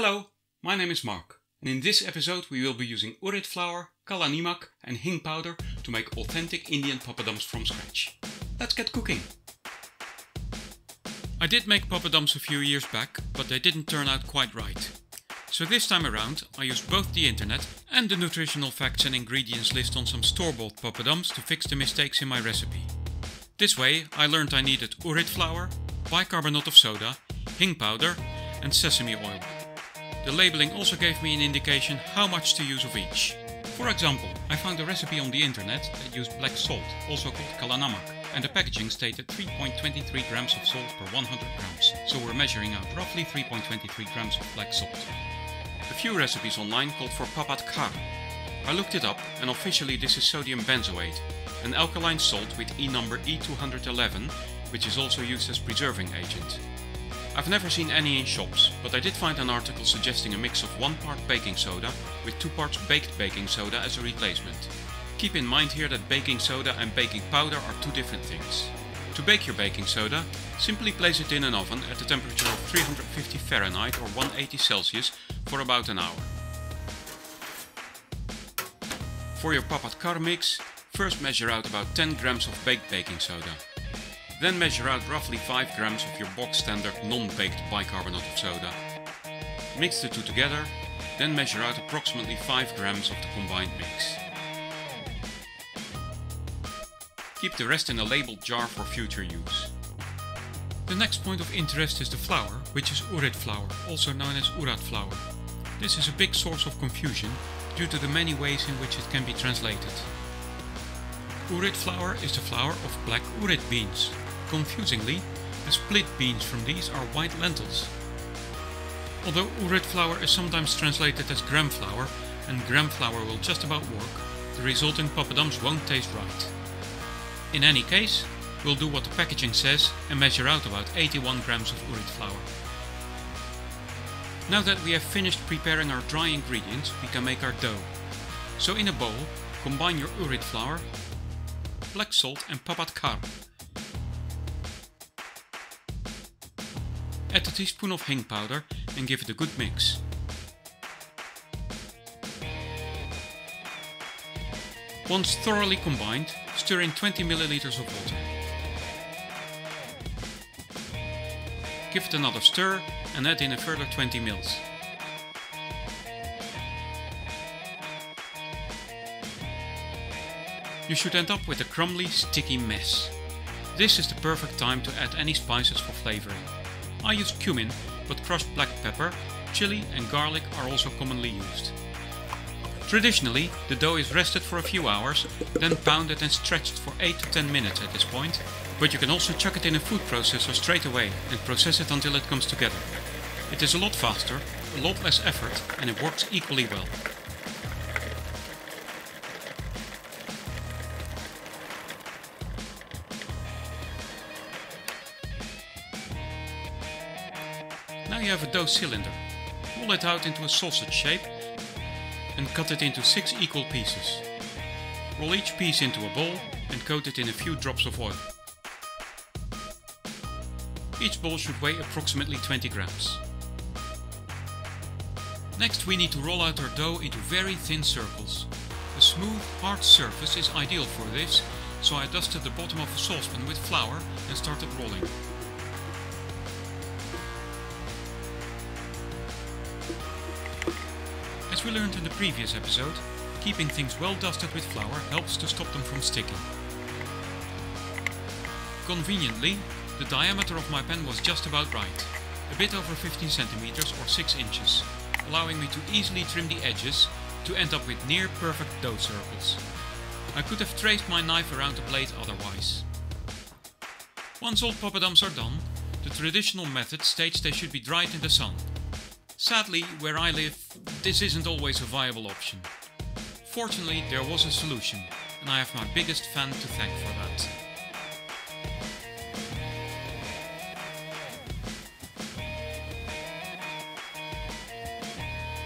Hello, my name is Mark, and in this episode we will be using urid flour, kala nimak and hing powder to make authentic Indian papadums from scratch. Let's get cooking! I did make papadums a few years back, but they didn't turn out quite right. So this time around I used both the internet and the nutritional facts and ingredients list on some store-bought papadums to fix the mistakes in my recipe. This way I learned I needed urid flour, bicarbonate of soda, hing powder and sesame oil. The labeling also gave me an indication how much to use of each. For example, I found a recipe on the internet that used black salt, also called kala namak, and the packaging stated 3.23 grams of salt per 100 grams, so we're measuring out roughly 3.23 grams of black salt. A few recipes online called for papad khar. I looked it up and officially this is sodium benzoate, an alkaline salt with E number E211, which is also used as preserving agent. I've never seen any in shops, but I did find an article suggesting a mix of 1 part baking soda with 2 parts baked baking soda as a replacement. Keep in mind here that baking soda and baking powder are two different things. To bake your baking soda, simply place it in an oven at a temperature of 350 Fahrenheit or 180 Celsius for about an hour. For your papad khar mix, first measure out about 10 grams of baked baking soda. Then measure out roughly 5 grams of your box standard non-baked bicarbonate of soda. Mix the two together, then measure out approximately 5 grams of the combined mix. Keep the rest in a labeled jar for future use. The next point of interest is the flour, which is urid flour, also known as urad flour. This is a big source of confusion due to the many ways in which it can be translated. Urid flour is the flour of black urid beans. Confusingly, the split beans from these are white lentils. Although urid flour is sometimes translated as gram flour, and gram flour will just about work, the resulting papadums won't taste right. In any case, we'll do what the packaging says and measure out about 81 grams of urid flour. Now that we have finished preparing our dry ingredients, we can make our dough. So in a bowl, combine your urid flour, black salt and papad khar. Add a teaspoon of hing powder and give it a good mix. Once thoroughly combined, stir in 20 milliliters of water. Give it another stir and add in a further 20 mils. You should end up with a crumbly, sticky mess. This is the perfect time to add any spices for flavoring. I use cumin, but crushed black pepper, chili and garlic are also commonly used. Traditionally, the dough is rested for a few hours, then pounded and stretched for 8 to 10 minutes at this point, but you can also chuck it in a food processor straight away and process it until it comes together. It is a lot faster, a lot less effort, and it works equally well. Now you have a dough cylinder. Roll it out into a sausage shape and cut it into 6 equal pieces. Roll each piece into a bowl and coat it in a few drops of oil. Each bowl should weigh approximately 20 grams. Next we need to roll out our dough into very thin circles. A smooth, hard surface is ideal for this, so I dusted the bottom of a saucepan with flour and started rolling. As we learned in the previous episode, keeping things well dusted with flour helps to stop them from sticking. Conveniently, the diameter of my pen was just about right, a bit over 15 centimeters or 6 inches, allowing me to easily trim the edges to end up with near perfect dough circles. I could have traced my knife around the blade otherwise. Once all papadums are done, the traditional method states they should be dried in the sun. Sadly, where I live, this isn't always a viable option. Fortunately, there was a solution, and I have my biggest fan to thank for that.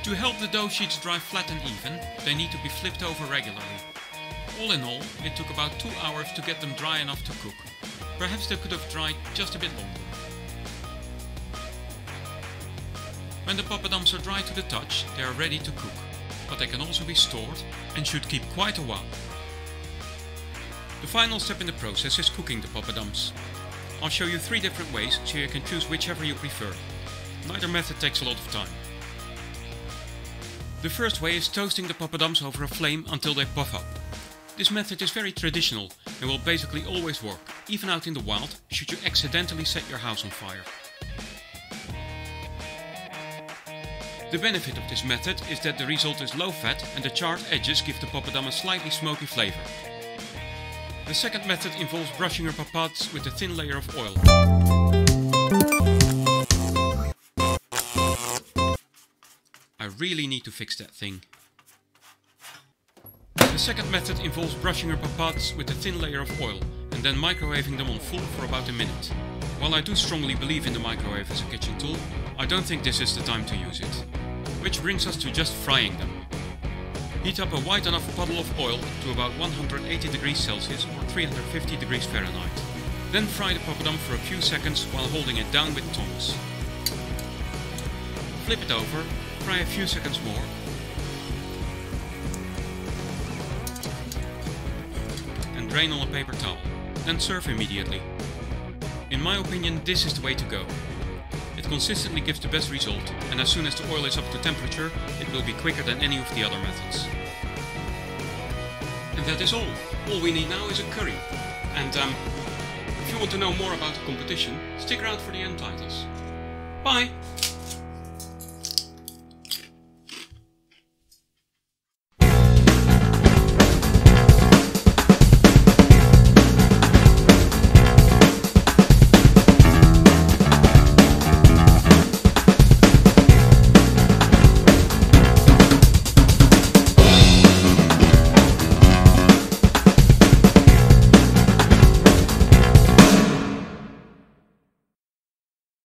To help the dough sheets dry flat and even, they need to be flipped over regularly. All in all, it took about 2 hours to get them dry enough to cook. Perhaps they could have dried just a bit longer. When the poppadoms are dry to the touch, they are ready to cook, but they can also be stored and should keep quite a while. The final step in the process is cooking the poppadoms. I'll show you three different ways so you can choose whichever you prefer. Neither method takes a lot of time. The first way is toasting the poppadoms over a flame until they puff up. This method is very traditional and will basically always work, even out in the wild, should you accidentally set your house on fire. The benefit of this method is that the result is low fat and the charred edges give the poppadom a slightly smoky flavor. The second method involves brushing your papads with a thin layer of oil. I really need to fix that thing. The second method involves brushing your papads with a thin layer of oil and then microwaving them on full for about a minute. While I do strongly believe in the microwave as a kitchen tool, I don't think this is the time to use it. Which brings us to just frying them. Heat up a wide enough puddle of oil to about 180 degrees Celsius or 350 degrees Fahrenheit. Then fry the poppadom for a few seconds while holding it down with tongs. Flip it over, fry a few seconds more. And drain on a paper towel. Then serve immediately. In my opinion this is the way to go. Consistently gives the best result and as soon as the oil is up to temperature it will be quicker than any of the other methods. And that is all. All we need now is a curry. And um, if you want to know more about the competition, stick around for the end titles. Bye!